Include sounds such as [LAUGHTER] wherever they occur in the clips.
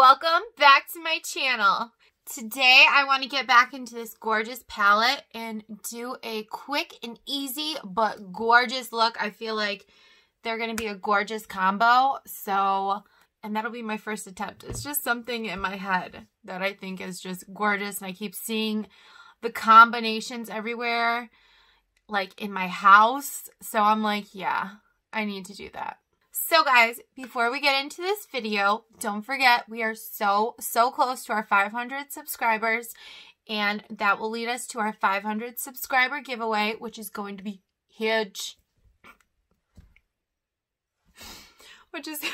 welcome back to my channel. Today I want to get back into this gorgeous palette and do a quick and easy but gorgeous look. I feel like they're going to be a gorgeous combo. So, and that'll be my first attempt. It's just something in my head that I think is just gorgeous. And I keep seeing the combinations everywhere, like in my house. So I'm like, yeah, I need to do that. So guys, before we get into this video, don't forget we are so, so close to our 500 subscribers and that will lead us to our 500 subscriber giveaway, which is going to be huge. Which is... [LAUGHS]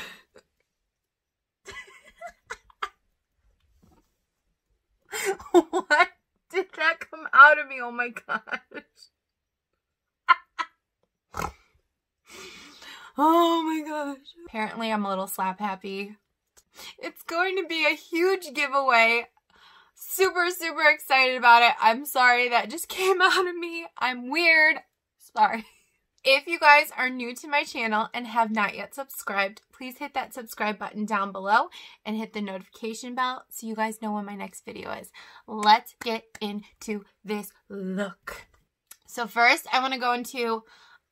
what did that come out of me? Oh my gosh. Oh my gosh. Apparently I'm a little slap happy. It's going to be a huge giveaway. Super, super excited about it. I'm sorry that just [LAUGHS] came out of me. I'm weird. Sorry. If you guys are new to my channel and have not yet subscribed, please hit that subscribe button down below and hit the notification bell so you guys know when my next video is. Let's get into this look. So first, I want to go into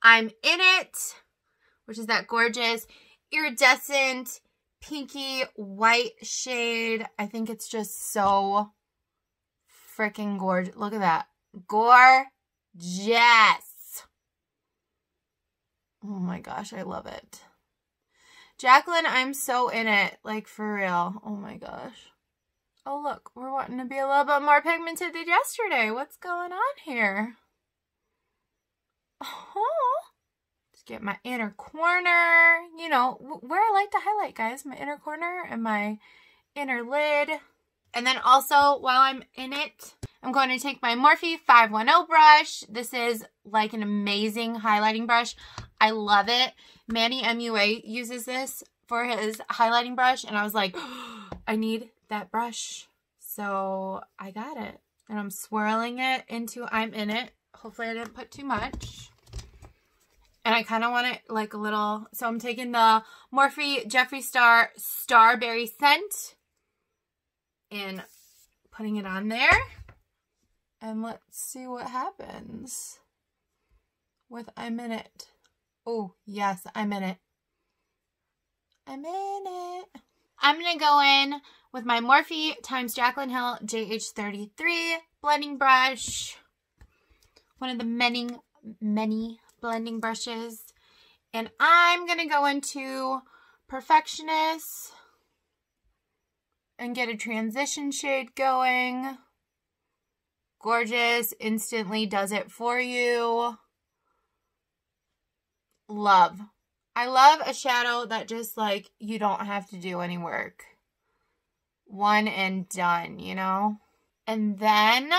I'm in it which is that gorgeous iridescent pinky white shade. I think it's just so freaking gorgeous. Look at that. Gorgeous. Oh my gosh, I love it. Jaclyn, I'm so in it. Like, for real. Oh my gosh. Oh, look. We're wanting to be a little bit more pigmented than yesterday. What's going on here? Oh get my inner corner, you know, where I like to highlight, guys. My inner corner and my inner lid. And then also, while I'm in it, I'm going to take my Morphe 510 brush. This is like an amazing highlighting brush. I love it. Manny MUA uses this for his highlighting brush. And I was like, oh, [GASPS] I need that brush. So I got it. And I'm swirling it into I'm in it. Hopefully I didn't put too much. And I kind of want it like a little, so I'm taking the Morphe Jeffree Star Starberry scent and putting it on there. And let's see what happens with I'm in it. Oh, yes, I'm in it. I'm in it. I'm going to go in with my Morphe times Jaclyn Hill JH33 blending brush. One of the many, many blending brushes. And I'm going to go into Perfectionist and get a transition shade going. Gorgeous. Instantly does it for you. Love. I love a shadow that just like you don't have to do any work. One and done, you know? And then,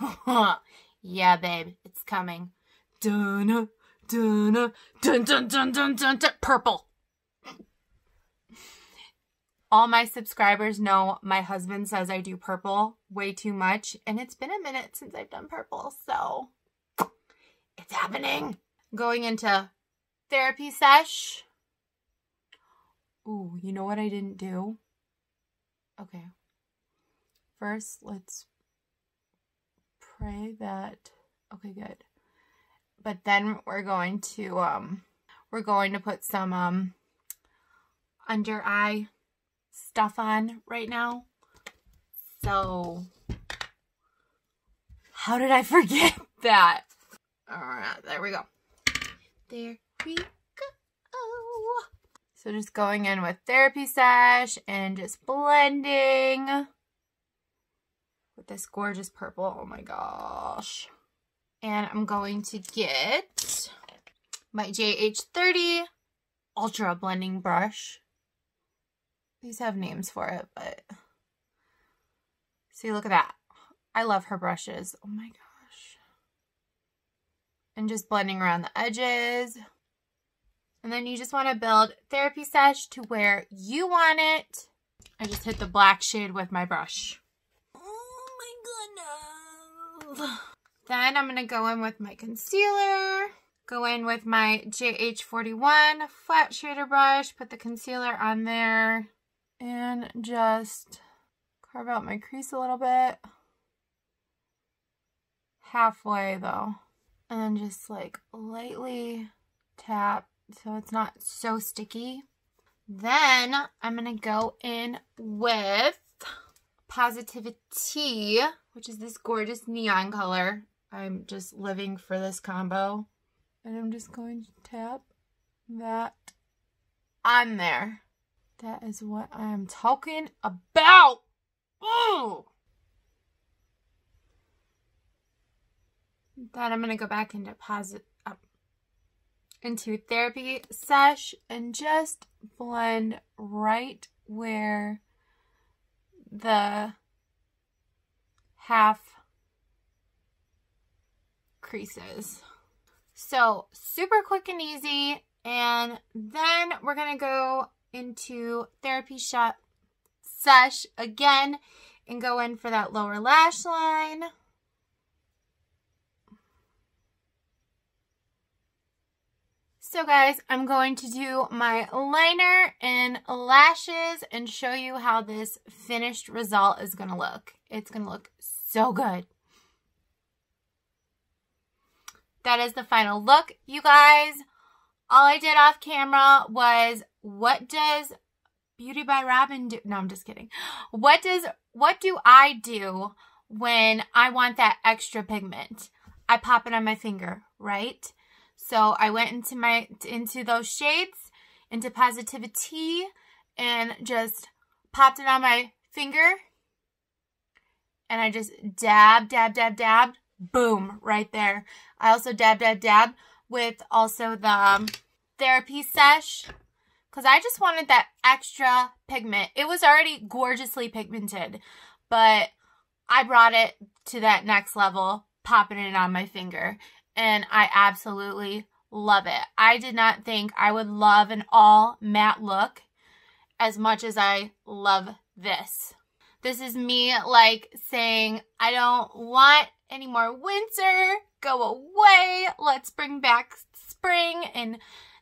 [LAUGHS] yeah, babe, it's coming. Dun dun dun dun dun dun dun dun purple. All my subscribers know my husband says I do purple way too much, and it's been a minute since I've done purple, so it's happening. Going into therapy sesh. Ooh, you know what I didn't do? Okay. First, let's pray that. Okay, good but then we're going to um we're going to put some um under eye stuff on right now. So how did I [LAUGHS] forget that? All right, there we go. There we go. So just going in with therapy sesh and just blending with this gorgeous purple. Oh my gosh. And I'm going to get my JH30 Ultra Blending Brush. These have names for it, but see, look at that. I love her brushes. Oh my gosh. And just blending around the edges. And then you just want to build therapy sesh to where you want it. I just hit the black shade with my brush. Oh my goodness. Then I'm going to go in with my concealer, go in with my JH41 flat shader brush, put the concealer on there. and just carve out my crease a little bit. Halfway though. And then just like lightly tap so it's not so sticky. Then I'm going to go in with Positivity, which is this gorgeous neon color. I'm just living for this combo. And I'm just going to tap that on there. That is what I'm talking about. Ooh! Then I'm going to go back into posit up into therapy sesh and just blend right where the half creases. So super quick and easy. And then we're going to go into therapy shop sesh again and go in for that lower lash line. So guys, I'm going to do my liner and lashes and show you how this finished result is going to look. It's going to look so good. That is the final look, you guys. All I did off camera was what does Beauty by Robyn do? No, I'm just kidding. What does what do I do when I want that extra pigment? I pop it on my finger, right? So I went into my into those shades, into positivity, and just popped it on my finger. And I just dab, dab, dab, dab, boom, right there. I also dab, dab, dab with also the um, therapy sesh because I just wanted that extra pigment. It was already gorgeously pigmented, but I brought it to that next level, popping it on my finger and I absolutely love it. I did not think I would love an all matte look as much as I love this. This is me like saying, I don't want any more winter. Go away. Let's bring back spring and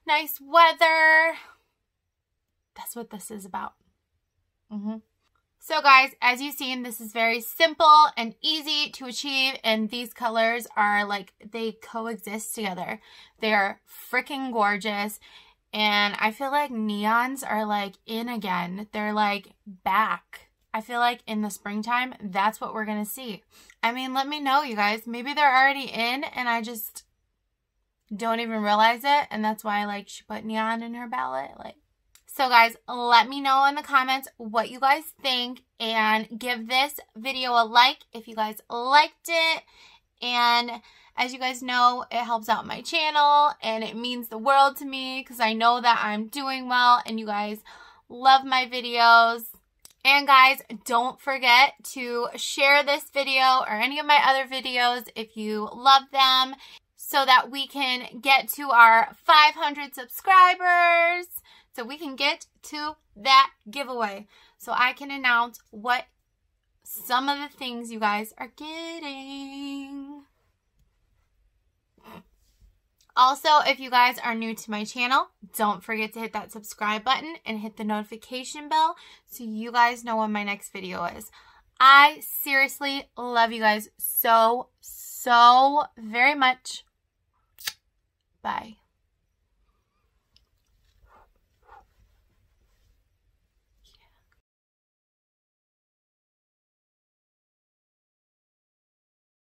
nice weather. That's what this is about. Mm -hmm. So guys, as you've seen, this is very simple and easy to achieve and these colors are like, they coexist together. They are freaking gorgeous and I feel like neons are like in again. They're like back. I feel like in the springtime, that's what we're going to see. I mean, let me know, you guys. Maybe they're already in and I just don't even realize it. And that's why, like, she put neon in her palette. Like, so guys, let me know in the comments what you guys think and give this video a like if you guys liked it. And as you guys know, it helps out my channel and it means the world to me because I know that I'm doing well and you guys love my videos. And guys, don't forget to share this video or any of my other videos if you love them so that we can get to our 500 subscribers so we can get to that giveaway. So I can announce what some of the things you guys are getting. Also, if you guys are new to my channel, don't forget to hit that subscribe button and hit the notification bell so you guys know when my next video is. I seriously love you guys so, so very much. Bye.